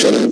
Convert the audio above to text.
shut up.